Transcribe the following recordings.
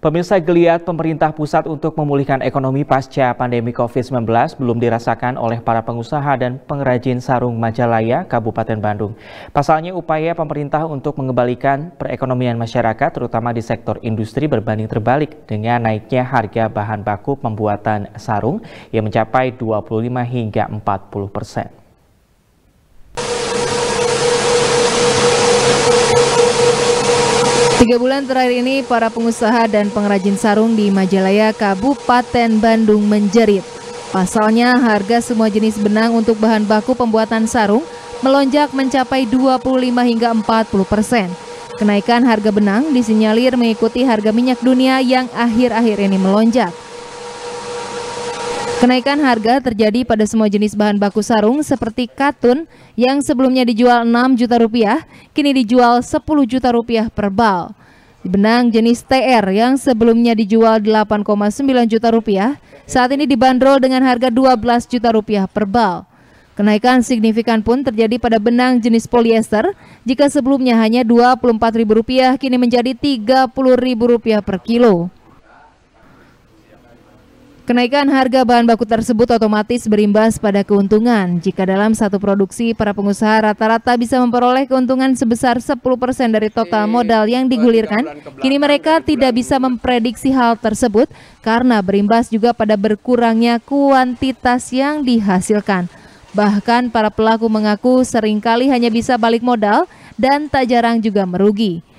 Pemirsa geliat pemerintah pusat untuk memulihkan ekonomi pasca pandemi COVID-19 belum dirasakan oleh para pengusaha dan pengrajin sarung Majalaya, Kabupaten Bandung. Pasalnya upaya pemerintah untuk mengembalikan perekonomian masyarakat terutama di sektor industri berbanding terbalik dengan naiknya harga bahan baku pembuatan sarung yang mencapai 25 hingga 40 persen. Tiga bulan terakhir ini, para pengusaha dan pengrajin sarung di Majalaya, Kabupaten Bandung menjerit. Pasalnya, harga semua jenis benang untuk bahan baku pembuatan sarung melonjak mencapai 25 hingga 40 persen. Kenaikan harga benang disinyalir mengikuti harga minyak dunia yang akhir-akhir ini melonjak. Kenaikan harga terjadi pada semua jenis bahan baku sarung seperti katun yang sebelumnya dijual 6 juta rupiah, kini dijual 10 juta rupiah per bal. Benang jenis TR yang sebelumnya dijual 8,9 juta rupiah, saat ini dibanderol dengan harga 12 juta rupiah per bal. Kenaikan signifikan pun terjadi pada benang jenis polyester, jika sebelumnya hanya Rp24.000 kini menjadi Rp30.000 per kilo. Kenaikan harga bahan baku tersebut otomatis berimbas pada keuntungan. Jika dalam satu produksi, para pengusaha rata-rata bisa memperoleh keuntungan sebesar 10% dari total modal yang digulirkan, kini mereka tidak bisa memprediksi hal tersebut karena berimbas juga pada berkurangnya kuantitas yang dihasilkan. Bahkan para pelaku mengaku sering kali hanya bisa balik modal dan tak jarang juga merugi.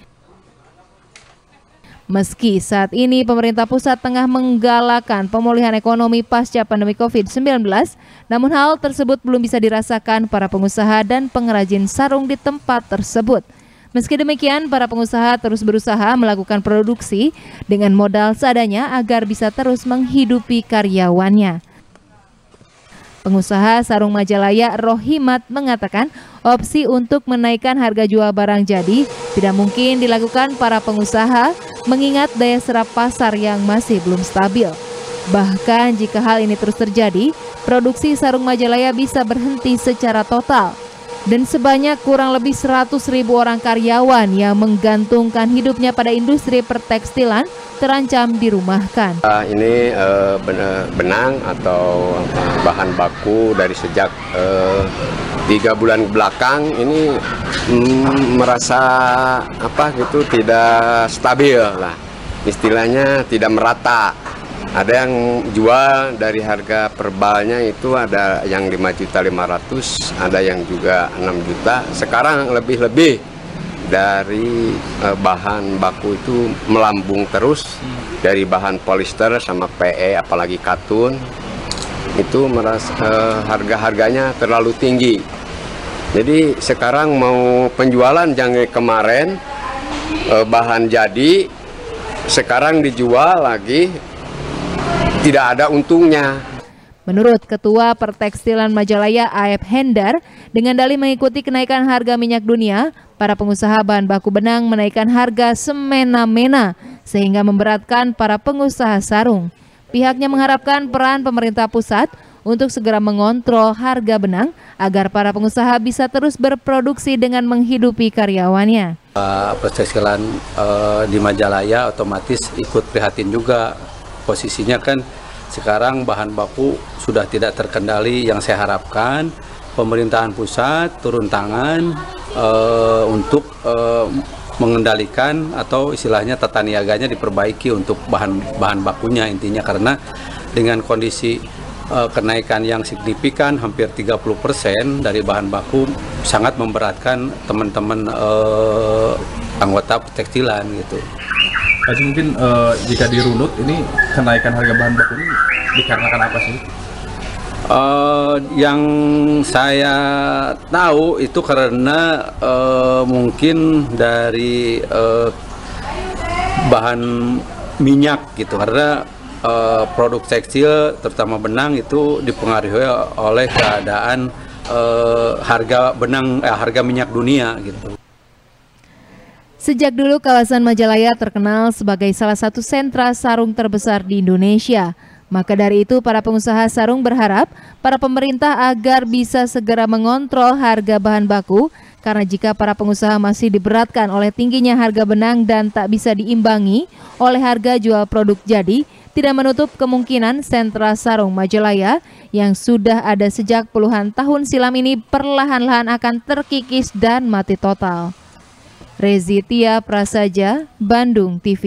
Meski saat ini pemerintah pusat tengah menggalakan pemulihan ekonomi pasca pandemi COVID-19, namun hal tersebut belum bisa dirasakan para pengusaha dan pengrajin sarung di tempat tersebut. Meski demikian, para pengusaha terus berusaha melakukan produksi dengan modal seadanya agar bisa terus menghidupi karyawannya. Pengusaha sarung Majalaya Rohimat mengatakan opsi untuk menaikkan harga jual barang jadi tidak mungkin dilakukan para pengusaha mengingat daya serap pasar yang masih belum stabil. Bahkan jika hal ini terus terjadi, produksi sarung Majalaya bisa berhenti secara total dan sebanyak kurang lebih 100 ribu orang karyawan yang menggantungkan hidupnya pada industri pertekstilan terancam dirumahkan. Uh, ini uh, benang atau bahan baku dari sejak uh, tiga bulan belakang ini mm, merasa apa gitu tidak stabil lah. Istilahnya tidak merata. Ada yang jual dari harga perbalnya itu ada yang 5 juta 500 ada yang juga 6 juta. Sekarang lebih-lebih dari uh, bahan baku itu melambung terus. Dari bahan polister sama PE apalagi katun itu merasa uh, harga-harganya terlalu tinggi jadi sekarang mau penjualan jangan kemarin uh, bahan jadi sekarang dijual lagi tidak ada untungnya. Menurut Ketua Pertekstilan Majalaya Aep Hendar, dengan dalih mengikuti kenaikan harga minyak dunia, para pengusaha bahan baku benang menaikkan harga semena-mena sehingga memberatkan para pengusaha sarung. Pihaknya mengharapkan peran pemerintah pusat untuk segera mengontrol harga benang agar para pengusaha bisa terus berproduksi dengan menghidupi karyawannya. Uh, pertekstilan uh, di Majalaya otomatis ikut prihatin juga posisinya kan sekarang bahan baku sudah tidak terkendali yang saya harapkan pemerintahan pusat turun tangan uh, untuk uh, mengendalikan atau istilahnya tata niaganya diperbaiki untuk bahan bahan bakunya intinya karena dengan kondisi uh, kenaikan yang signifikan hampir 30% dari bahan baku sangat memberatkan teman-teman uh, anggota tekstilan gitu. Haji mungkin uh, jika dirunut ini kenaikan harga bahan baku ini dikarenakan apa sih? Uh, yang saya tahu itu karena uh, mungkin dari uh, bahan minyak gitu karena uh, produk tekstil terutama benang itu dipengaruhi oleh keadaan uh, harga benang eh, harga minyak dunia gitu. Sejak dulu kawasan Majalaya terkenal sebagai salah satu sentra sarung terbesar di Indonesia. Maka dari itu para pengusaha sarung berharap para pemerintah agar bisa segera mengontrol harga bahan baku Karena jika para pengusaha masih diberatkan oleh tingginya harga benang dan tak bisa diimbangi oleh harga jual produk jadi, tidak menutup kemungkinan sentra sarung Majalaya yang sudah ada sejak puluhan tahun silam ini perlahan-lahan akan terkikis dan mati total. Rezitia Prasaja, Bandung TV.